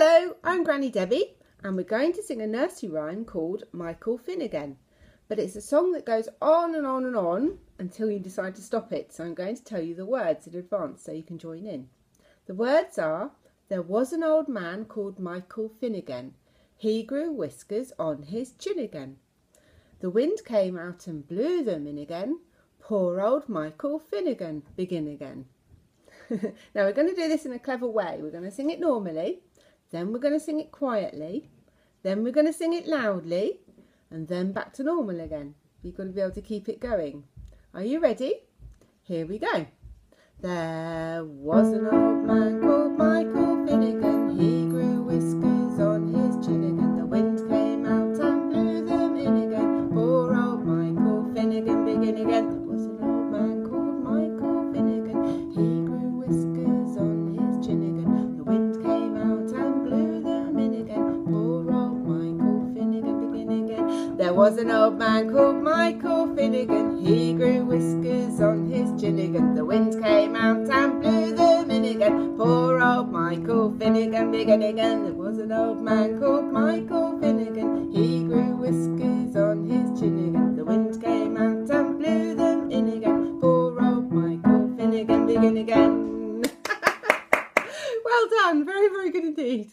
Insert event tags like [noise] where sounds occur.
Hello, I'm Granny Debbie, and we're going to sing a nursery rhyme called Michael Finnegan. But it's a song that goes on and on and on until you decide to stop it. So I'm going to tell you the words in advance so you can join in. The words are There was an old man called Michael Finnegan. He grew whiskers on his chin again. The wind came out and blew them in again. Poor old Michael Finnegan, begin again. [laughs] now we're going to do this in a clever way. We're going to sing it normally then we're going to sing it quietly, then we're going to sing it loudly, and then back to normal again. You've got to be able to keep it going. Are you ready? Here we go. There was an old man called Michael Finnegan. He grew whiskers on his chin again. The wind came out and blew them in again. Poor old Michael Finnegan, begin again. There was an old man called Michael Finnegan. He grew whiskers on his chin again. The wind came out and blew them in again. Poor old Michael Finnegan, begin again. There was an old man called Michael Finnegan. He grew whiskers on his chin again. The wind came out and blew them in again. Poor old Michael Finnegan, begin again. [laughs] well done, very, very good indeed.